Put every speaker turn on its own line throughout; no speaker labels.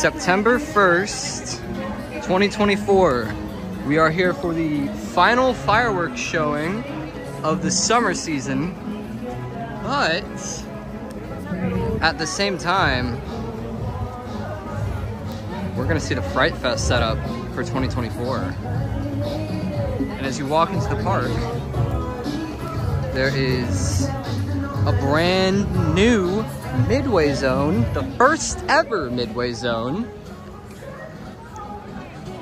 September 1st, 2024. We are here for the final fireworks showing of the summer season, but at the same time, we're gonna see the Fright Fest set up for 2024. And as you walk into the park, there is a brand new midway zone, the first ever midway zone,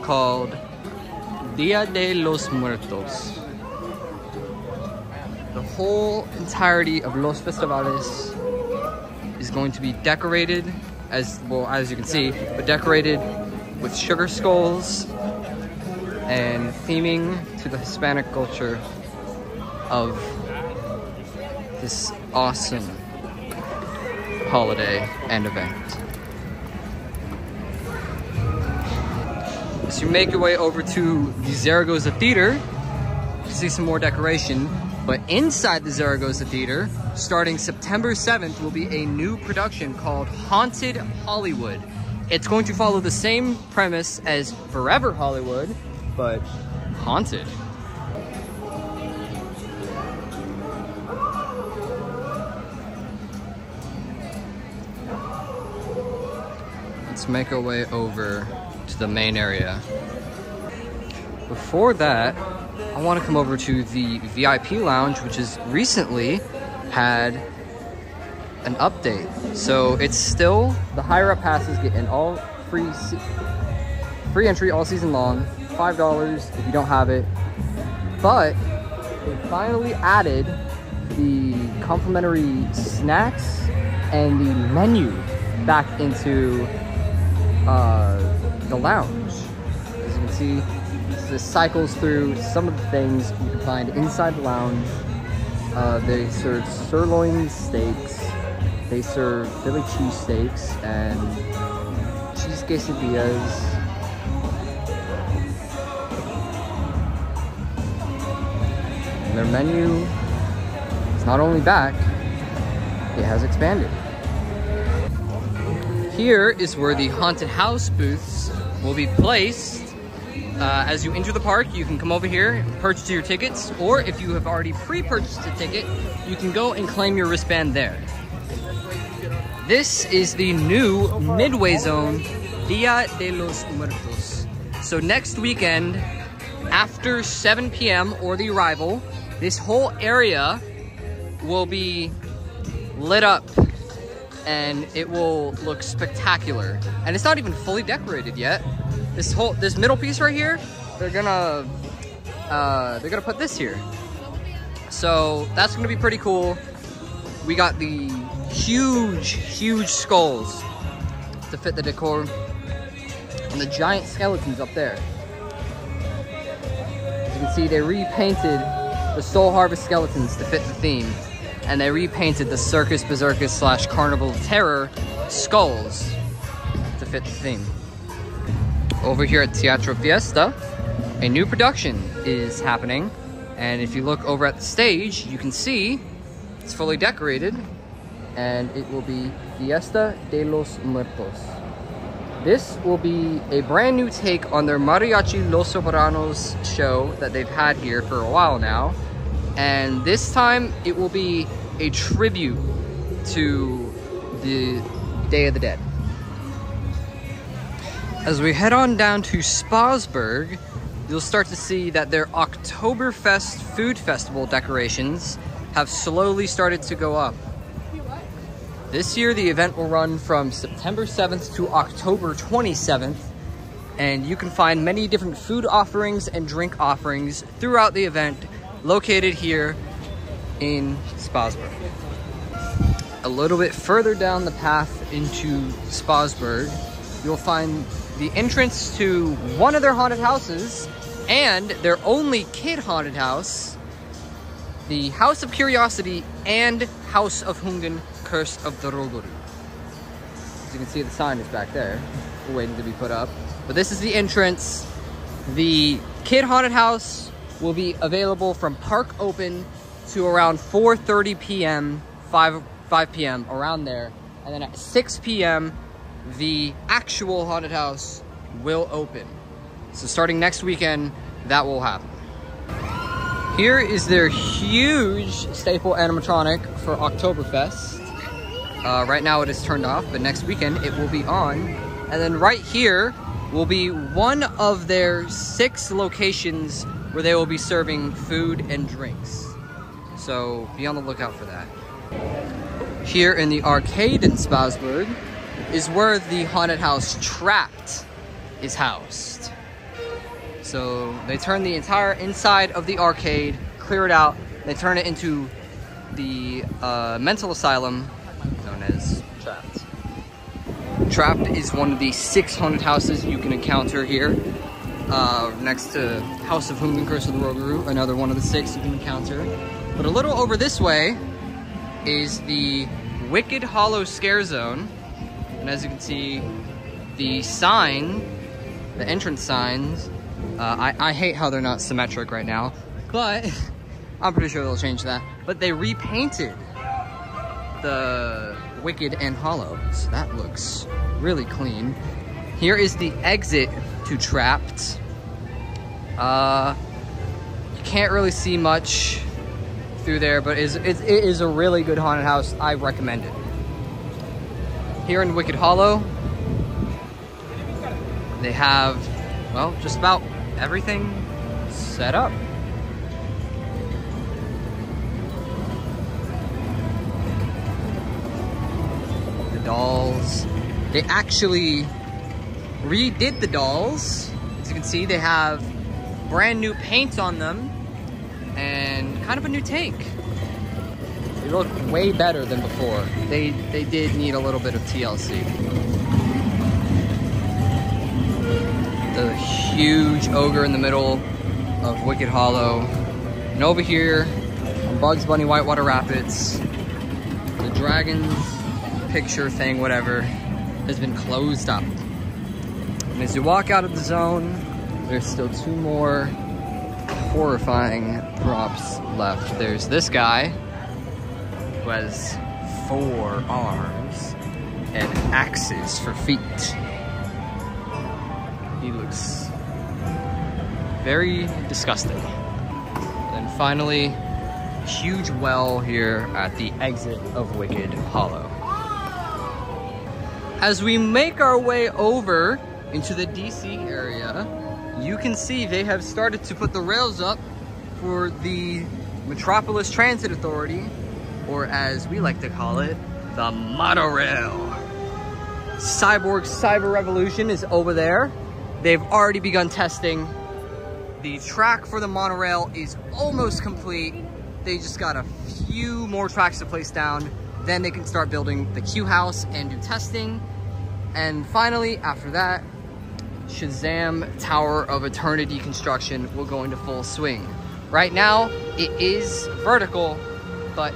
called Dia de los Muertos. The whole entirety of Los Festivales is going to be decorated as well as you can see, but decorated with sugar skulls and theming to the Hispanic culture of this awesome holiday and event. As you make your way over to the Zaragoza Theater, you see some more decoration, but inside the Zaragoza Theater, starting September 7th, will be a new production called Haunted Hollywood. It's going to follow the same premise as Forever Hollywood, but haunted. Make our way over to the main area. Before that, I want to come over to the VIP lounge, which has recently had an update. So it's still the higher up passes get an all free free entry all season long, five dollars if you don't have it. But they finally added the complimentary snacks and the menu back into uh, the lounge. As you can see, this cycles through some of the things you can find inside the lounge. Uh, they serve sirloin steaks, they serve Philly cheesesteaks, and cheese quesadillas. And their menu is not only back, it has expanded. Here is where the haunted house booths will be placed. Uh, as you enter the park, you can come over here, purchase your tickets, or if you have already pre-purchased a ticket, you can go and claim your wristband there. This is the new Midway Zone Dia de los Muertos. So next weekend, after 7 p.m. or the arrival, this whole area will be lit up and it will look spectacular. And it's not even fully decorated yet. This whole, this middle piece right here, they're gonna, uh, they're gonna put this here. So that's gonna be pretty cool. We got the huge, huge skulls to fit the decor and the giant skeletons up there. As you can see, they repainted the Soul Harvest skeletons to fit the theme and they repainted the Circus Berserkus slash Carnival of Terror skulls to fit the theme. Over here at Teatro Fiesta, a new production is happening, and if you look over at the stage, you can see it's fully decorated, and it will be Fiesta de los Muertos. This will be a brand new take on their Mariachi Los Sopranos show that they've had here for a while now, and this time it will be a tribute to the Day of the Dead. As we head on down to Spassburg, you'll start to see that their Oktoberfest Food Festival decorations have slowly started to go up. This year, the event will run from September 7th to October 27th, and you can find many different food offerings and drink offerings throughout the event located here in Spassburg. A little bit further down the path into Spasberg, you'll find the entrance to one of their haunted houses and their only kid haunted house, the House of Curiosity and House of Hungen Curse of the Rougarou. As you can see, the sign is back there, waiting to be put up. But this is the entrance. The kid haunted house will be available from park open to around 4.30 p.m., 5, 5 p.m., around there. And then at 6 p.m., the actual haunted house will open. So starting next weekend, that will happen. Here is their huge staple animatronic for Oktoberfest. Uh, right now it is turned off, but next weekend it will be on. And then right here will be one of their six locations where they will be serving food and drinks. So be on the lookout for that. Here in the arcade in Spassburg is where the haunted house Trapped is housed. So they turn the entire inside of the arcade, clear it out, they turn it into the uh, mental asylum known as Trapped. Trapped is one of the six haunted houses you can encounter here. Uh, next to House of Hung Curse of the Rougarou, another one of the six you can encounter. But a little over this way is the Wicked Hollow Scare Zone. And as you can see, the sign, the entrance signs, uh, I, I hate how they're not symmetric right now, but I'm pretty sure they'll change that. But they repainted the Wicked and Hollow, so that looks really clean. Here is the exit to Trapped. Uh, you can't really see much through there, but it is, it is a really good haunted house. I recommend it. Here in Wicked Hollow, they have, well, just about everything set up. The dolls. They actually redid the dolls. As you can see, they have brand new paint on them and kind of a new take. They look way better than before. They, they did need a little bit of TLC. The huge ogre in the middle of Wicked Hollow. And over here, Bugs Bunny Whitewater Rapids, the dragon's picture thing, whatever, has been closed up. And as you walk out of the zone, there's still two more horrifying props left. There's this guy who has four arms and axes for feet. He looks very disgusting. And finally, huge well here at the exit of Wicked Hollow. As we make our way over into the DC area, you can see they have started to put the rails up for the Metropolis Transit Authority, or as we like to call it, the monorail. Cyborg Cyber Revolution is over there. They've already begun testing. The track for the monorail is almost complete. They just got a few more tracks to place down. Then they can start building the Q house and do testing. And finally, after that, Shazam Tower of Eternity construction will go into full swing. Right now, it is vertical, but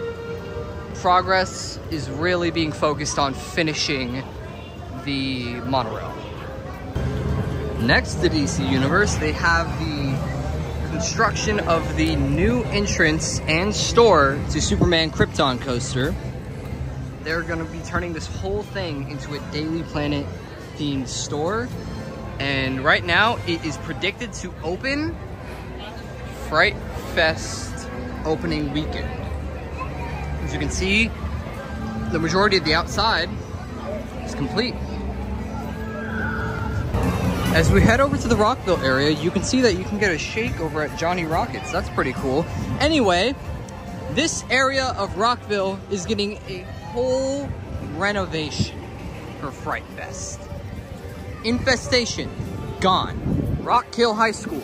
progress is really being focused on finishing the monorail. Next to DC Universe, they have the construction of the new entrance and store to Superman Krypton coaster. They're gonna be turning this whole thing into a Daily Planet themed store. And right now it is predicted to open Fright Fest opening weekend. As you can see, the majority of the outside is complete. As we head over to the Rockville area, you can see that you can get a shake over at Johnny Rockets. That's pretty cool. Anyway, this area of Rockville is getting a whole renovation for Fright Fest. Infestation, gone. Rockville High School,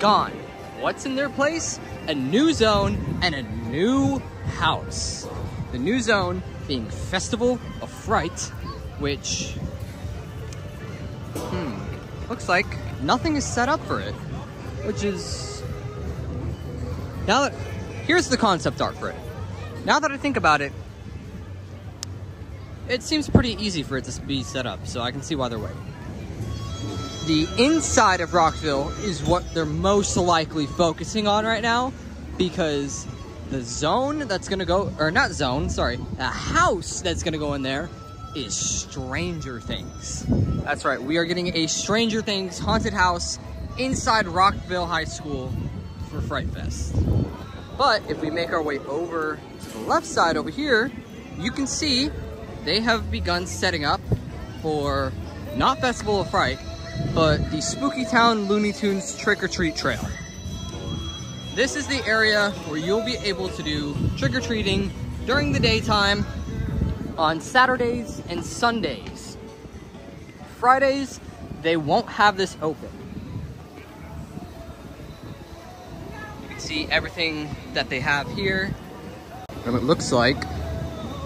gone. What's in their place? A new zone and a new house. The new zone being Festival of Fright, which, hmm, looks like nothing is set up for it, which is, now that, here's the concept art for it. Now that I think about it, it seems pretty easy for it to be set up, so I can see why they're waiting. The inside of Rockville is what they're most likely focusing on right now because the zone that's gonna go, or not zone, sorry, a house that's gonna go in there is Stranger Things. That's right, we are getting a Stranger Things haunted house inside Rockville High School for Fright Fest. But if we make our way over to the left side over here, you can see they have begun setting up for not Festival of Fright, but the Spooky Town Looney Tunes Trick or Treat Trail. This is the area where you'll be able to do trick-or-treating during the daytime on Saturdays and Sundays. Fridays, they won't have this open. You can see everything that they have here. And it looks like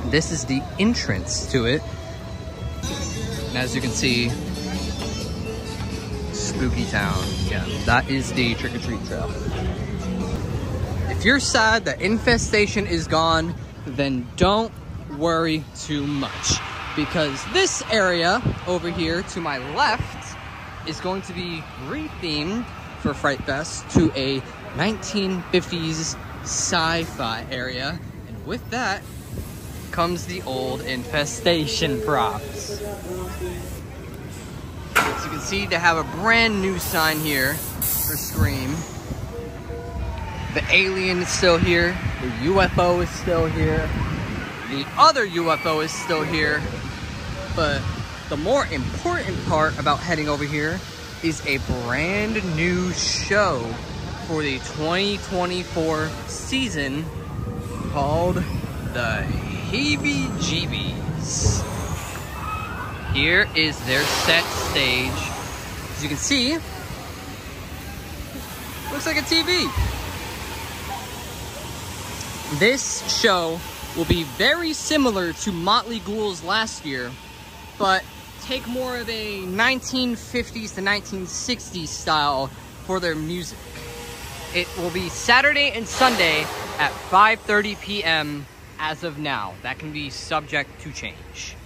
this is the entrance to it. And as you can see, Spooky Town. Yeah, that is the trick-or-treat trail. If you're sad that Infestation is gone, then don't worry too much. Because this area over here to my left is going to be rethemed for Fright Fest to a 1950s sci-fi area. And with that comes the old Infestation props. As you can see, they have a brand new sign here for Scream. The alien is still here. The UFO is still here. The other UFO is still here. But the more important part about heading over here is a brand new show for the 2024 season called the Heebie Jeebies. Here is their set stage. As you can see, looks like a TV. This show will be very similar to Motley Ghoul's last year, but take more of a 1950s to 1960s style for their music. It will be Saturday and Sunday at 5.30 p.m. as of now. That can be subject to change.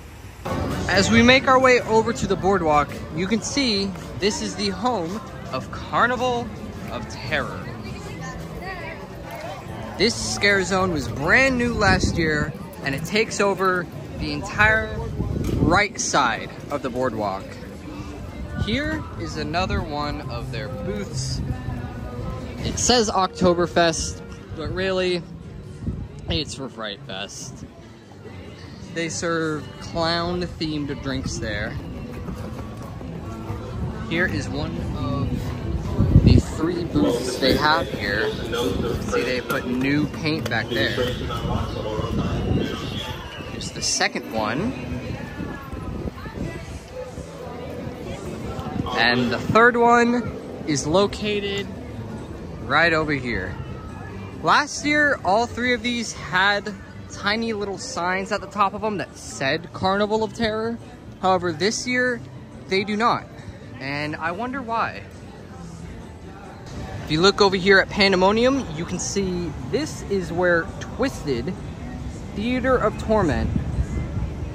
As we make our way over to the boardwalk, you can see this is the home of Carnival of Terror. This scare zone was brand new last year and it takes over the entire right side of the boardwalk. Here is another one of their booths. It says Oktoberfest, but really, it's for Fright Fest. They serve clown-themed drinks there. Here is one of the three booths they have here. See, they put new paint back there. Here's the second one. And the third one is located right over here. Last year, all three of these had tiny little signs at the top of them that said Carnival of Terror. However, this year, they do not. And I wonder why. If you look over here at Pandemonium, you can see this is where Twisted Theater of Torment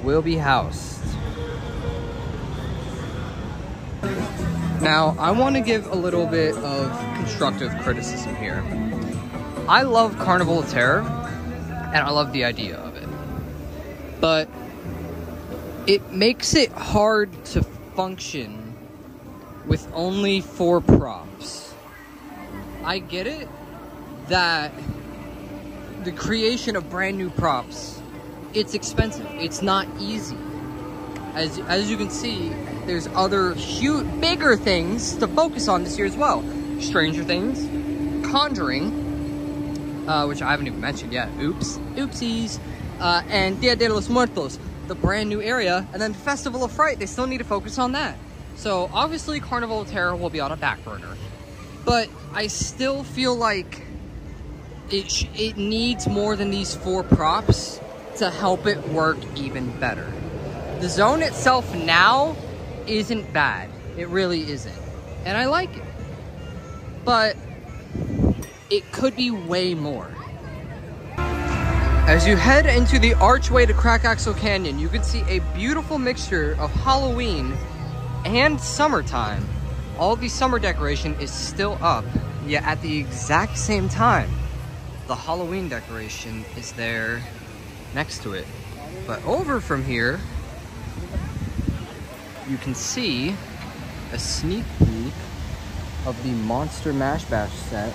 will be housed. Now, I want to give a little bit of constructive criticism here. I love Carnival of Terror, and I love the idea of it. But it makes it hard to function with only four props. I get it that the creation of brand new props, it's expensive. It's not easy. As, as you can see, there's other huge, bigger things to focus on this year as well. Stranger Things, Conjuring, uh, which I haven't even mentioned yet. Oops, oopsies. Uh, and Dia de los Muertos, the brand new area. And then Festival of Fright, they still need to focus on that. So obviously Carnival of Terror will be on a back burner. But I still feel like it, it needs more than these four props to help it work even better. The zone itself now isn't bad. It really isn't. And I like it. But it could be way more. As you head into the archway to Crack Axle Canyon, you can see a beautiful mixture of Halloween and summertime. All the summer decoration is still up, yet at the exact same time, the Halloween decoration is there next to it. But over from here, you can see a sneak peek of the Monster Mash Bash set,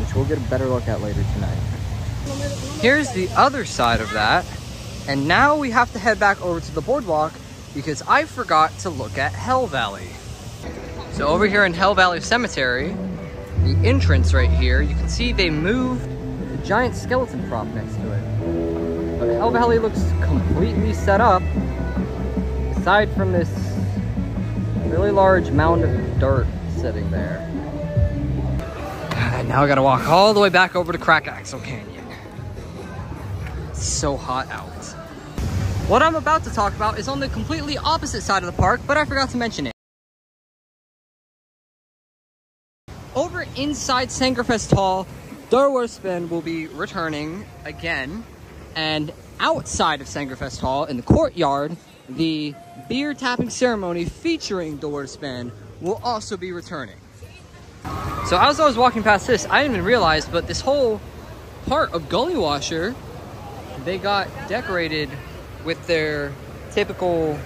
which we'll get a better look at later tonight. Here's the other side of that, and now we have to head back over to the boardwalk because I forgot to look at Hell Valley. So over here in Hell Valley Cemetery, the entrance right here, you can see they moved the giant skeleton prop next to it. But Hell Valley looks completely set up, aside from this really large mound of dirt sitting there. Now I gotta walk all the way back over to Crack Axle Canyon. So hot out. What I'm about to talk about is on the completely opposite side of the park, but I forgot to mention it. Over inside Sangerfest Hall, Spin will be returning again, and outside of Sangerfest Hall, in the courtyard, the beer tapping ceremony featuring Door Spin will also be returning. So as I was walking past this, I didn't even realize, but this whole part of Gully Washer, they got decorated with their typical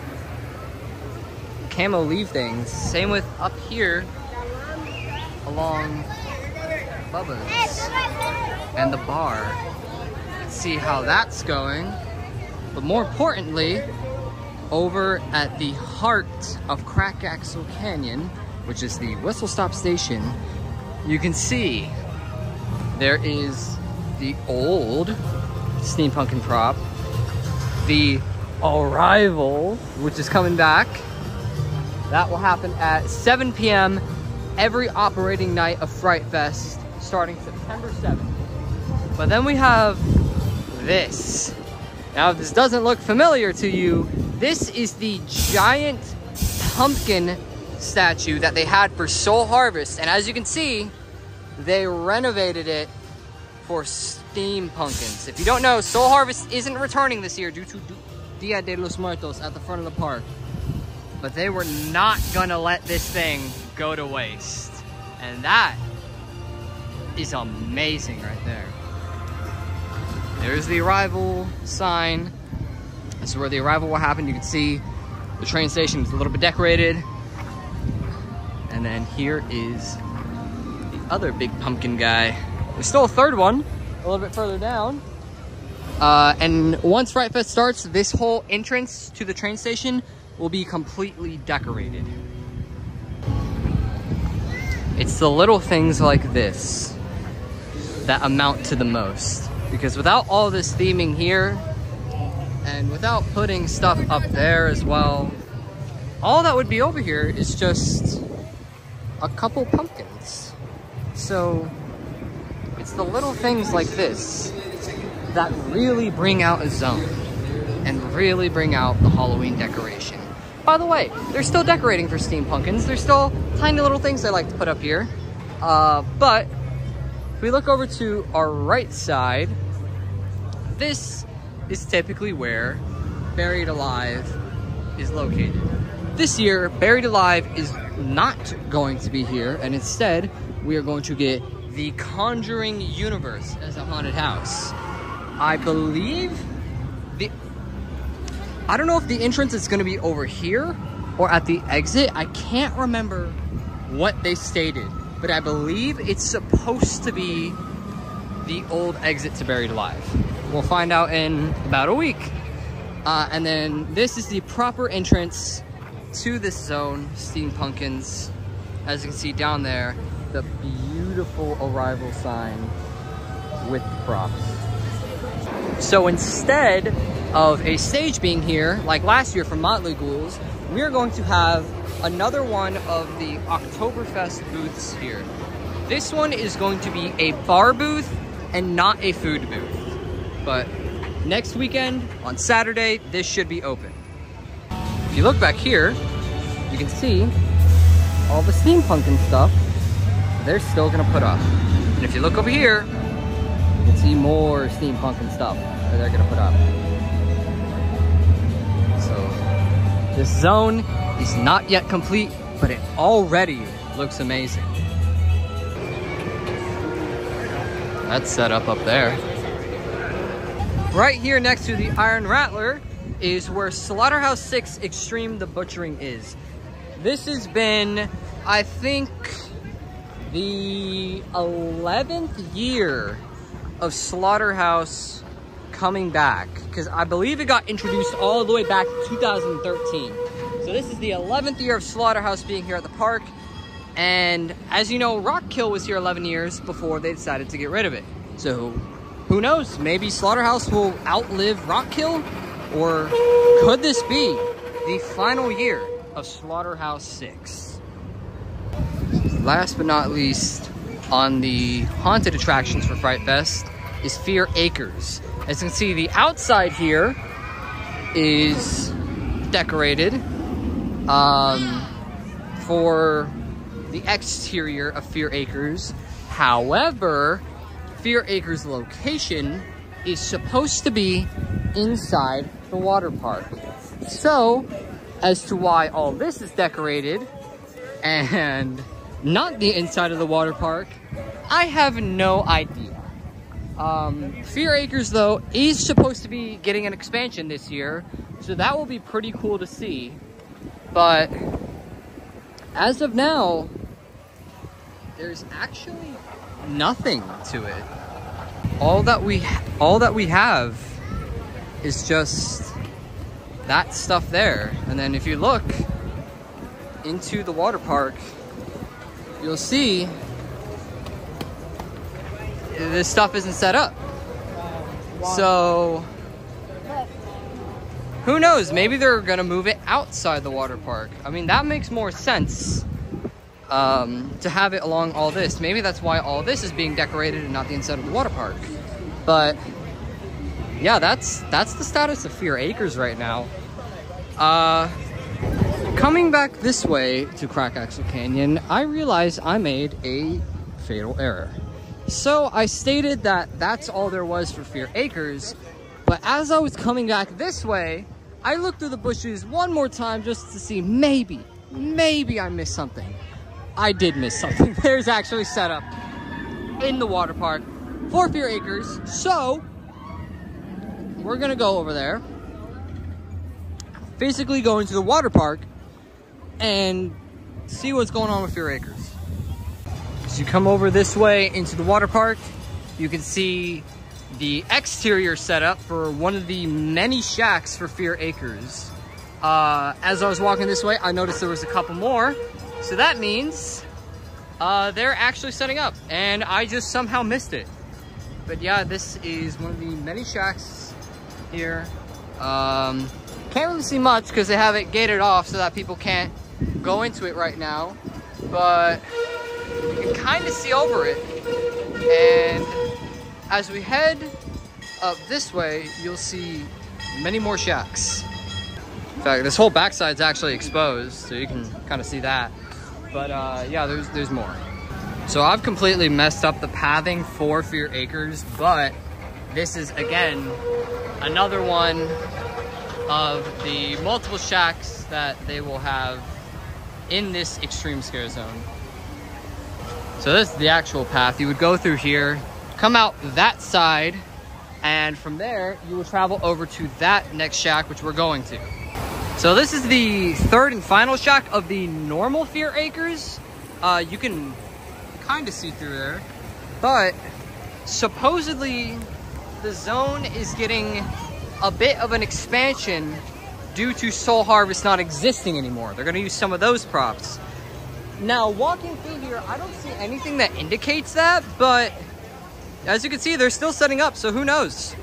camo leaf things. Same with up here along Bubba's and the bar. Let's see how that's going. But more importantly, over at the heart of Crack Axle Canyon, which is the Whistle Stop Station, you can see there is the old Steam Pumpkin prop, the Arrival, which is coming back. That will happen at 7 p.m every operating night of Fright Fest starting September 7th. But then we have this. Now, if this doesn't look familiar to you, this is the giant pumpkin statue that they had for Soul Harvest. And as you can see, they renovated it for steam pumpkins. If you don't know, Soul Harvest isn't returning this year due to Dia de los Muertos at the front of the park. But they were not gonna let this thing go to waste. And that is amazing right there. There's the arrival sign. This is where the arrival will happen. You can see the train station is a little bit decorated. And then here is the other big pumpkin guy. There's still a third one a little bit further down. Uh, and once Fright Fest starts, this whole entrance to the train station will be completely decorated. It's the little things like this that amount to the most. Because without all this theming here, and without putting stuff up there as well, all that would be over here is just a couple pumpkins. So, it's the little things like this that really bring out a zone and really bring out the Halloween decoration. By the way, they're still decorating for Steam Pumpkins. There's still tiny little things they like to put up here. Uh, but if we look over to our right side, this is typically where Buried Alive is located. This year, Buried Alive is not going to be here, and instead, we are going to get the Conjuring Universe as a haunted house. I believe the I don't know if the entrance is gonna be over here or at the exit. I can't remember what they stated, but I believe it's supposed to be the old exit to Buried Alive. We'll find out in about a week. Uh, and then this is the proper entrance to this zone, Steam Pumpkins. As you can see down there, the beautiful arrival sign with props. So instead of a stage being here, like last year from Motley Ghouls, we are going to have another one of the Oktoberfest booths here. This one is going to be a bar booth and not a food booth. But next weekend, on Saturday, this should be open. If you look back here, you can see all the steam pumpkin stuff they're still gonna put up. And if you look over here, you can see more steam pumpkin stuff that they're gonna put up. So this zone is not yet complete, but it already looks amazing. That's set up up there. Right here next to the Iron Rattler is where Slaughterhouse 6 Extreme the Butchering is. This has been, I think, the 11th year of Slaughterhouse coming back because I believe it got introduced all the way back 2013. So this is the 11th year of Slaughterhouse being here at the park. And as you know, Rockville was here 11 years before they decided to get rid of it. So who knows? Maybe Slaughterhouse will outlive Rockville? Or could this be the final year of Slaughterhouse 6? Last but not least, on the haunted attractions for Fright Fest is Fear Acres. As you can see, the outside here is decorated um, for the exterior of Fear Acres. However, Fear Acres location is supposed to be inside the water park. So, as to why all this is decorated and not the inside of the water park, I have no idea. Um, Fear Acres, though, is supposed to be getting an expansion this year, so that will be pretty cool to see. But as of now, there's actually nothing to it. All that we all that we have is just that stuff there. And then if you look into the water park, you'll see this stuff isn't set up. So who knows? Maybe they're gonna move it outside the water park. I mean, that makes more sense um, to have it along all this. Maybe that's why all this is being decorated and not the inside of the water park. But yeah, that's that's the status of Fear Acres right now. Uh, coming back this way to Crack Axle Canyon, I realized I made a fatal error. So I stated that that's all there was for Fear Acres, but as I was coming back this way, I looked through the bushes one more time just to see maybe, maybe I missed something. I did miss something. There's actually set up in the water park for Fear Acres. So we're gonna go over there, physically go into the water park and see what's going on with Fear Acres. As you come over this way into the water park, you can see the exterior setup for one of the many shacks for Fear Acres. Uh, as I was walking this way, I noticed there was a couple more. So that means uh, they're actually setting up and I just somehow missed it. But yeah, this is one of the many shacks here. Um, can't really see much because they have it gated off so that people can't go into it right now. But you can kind of see over it. And as we head up this way, you'll see many more shacks. In fact, this whole backside is actually exposed, so you can kind of see that. But uh, yeah, there's, there's more. So I've completely messed up the pathing for Fear Acres, but this is, again, another one of the multiple shacks that they will have in this extreme scare zone. So this is the actual path. You would go through here, come out that side, and from there, you will travel over to that next shack, which we're going to. So this is the third and final shock of the normal Fear Acres. Uh, you can kind of see through there, but supposedly the zone is getting a bit of an expansion due to Soul Harvest not existing anymore. They're gonna use some of those props. Now, walking through here, I don't see anything that indicates that, but as you can see, they're still setting up, so who knows?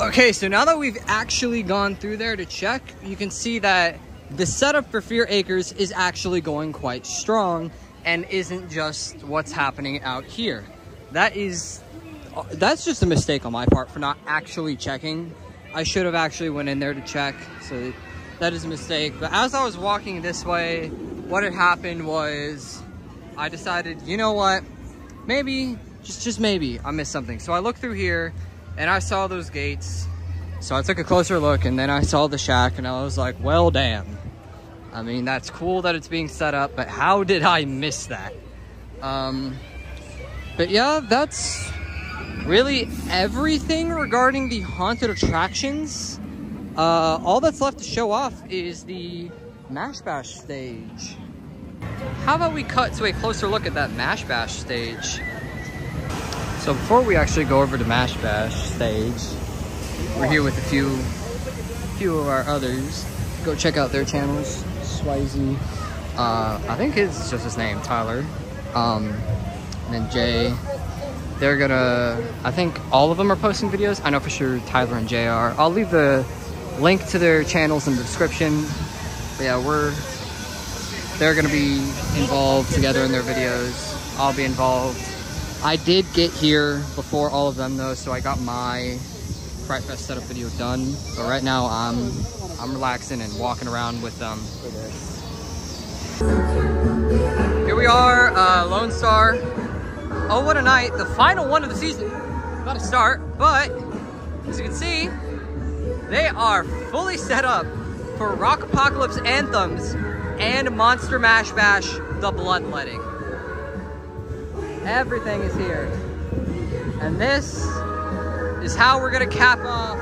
Okay, so now that we've actually gone through there to check, you can see that the setup for Fear Acres is actually going quite strong and isn't just what's happening out here. That is, that's just a mistake on my part for not actually checking. I should have actually went in there to check, so that is a mistake. But as I was walking this way, what had happened was I decided, you know what, maybe, just, just maybe, I missed something. So I looked through here and I saw those gates. So I took a closer look and then I saw the shack and I was like, well, damn. I mean, that's cool that it's being set up, but how did I miss that? Um, but yeah, that's really everything regarding the haunted attractions Uh, all that's left to show off is the Mash Bash stage. How about we cut to a closer look at that Mash Bash stage? So before we actually go over to Mash Bash stage, we're here with a few, few of our others. Go check out their channels. Swizey, uh, I think it's just his name, Tyler. Um, and then Jay. They're gonna, I think all of them are posting videos. I know for sure Tyler and Jay are. I'll leave the link to their channels in the description. But yeah, we're, they're gonna be involved together in their videos. I'll be involved. I did get here before all of them though, so I got my Fright Fest setup video done. But right now I'm, I'm relaxing and walking around with them. Here we are, uh, Lone Star. Oh, what a night. The final one of the season. About to start, but as you can see, they are fully set up for Rock Apocalypse Anthems and Monster Mash Bash The Bloodletting. Everything is here. And this is how we're gonna cap off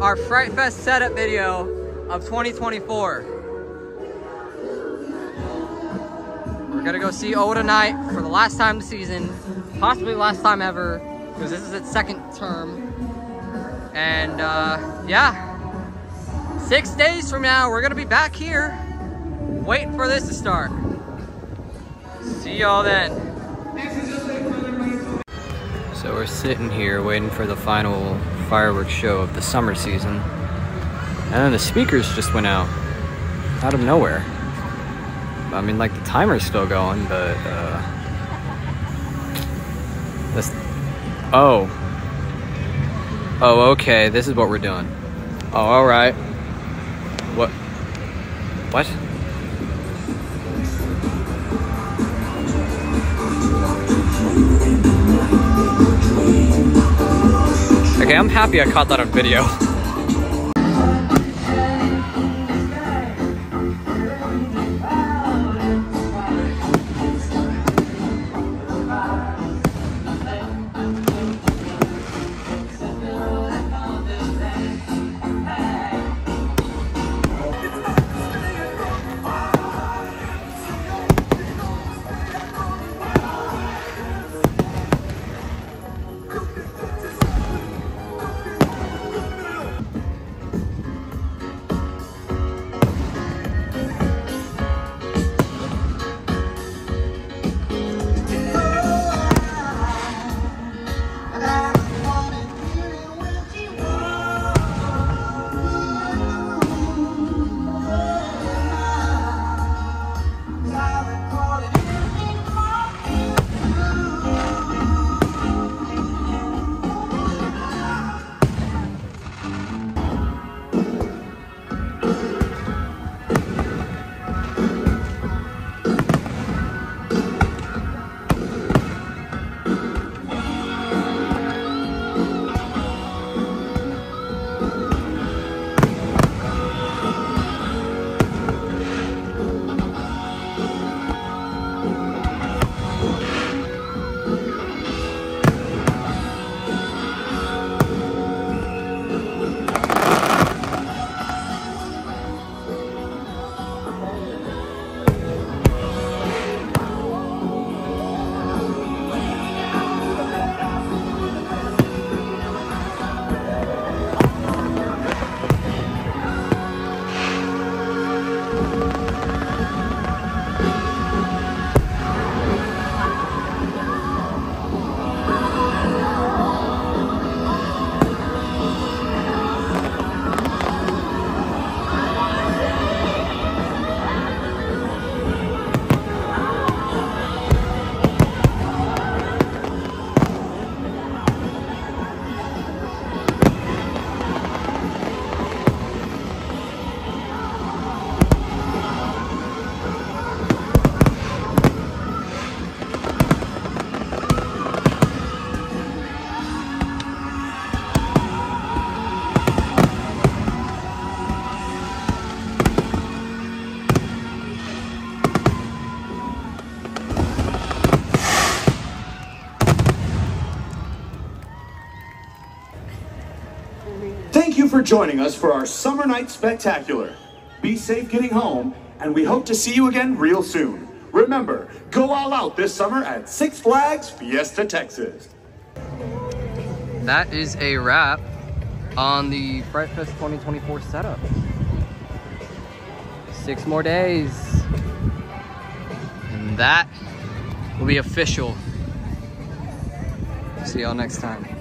our Fright Fest setup video of 2024. We're gonna go see Oda tonight for the last time this season, possibly last time ever, because this is its second term. And uh, yeah, six days from now, we're gonna be back here, waiting for this to start. See y'all then. So we're sitting here waiting for the final fireworks show of the summer season. And then the speakers just went out, out of nowhere. I mean, like, the timer's still going, but, uh... This... Oh. Oh, okay, this is what we're doing. Oh, alright. What? What? Okay, I'm happy I caught that on video.
For joining us for our Summer Night Spectacular. Be safe getting home, and we hope to see you again real soon. Remember, go all out this summer at Six Flags Fiesta Texas.
That is a wrap on the Fright Fest 2024 setup. Six more days. And that will be official. See y'all next time.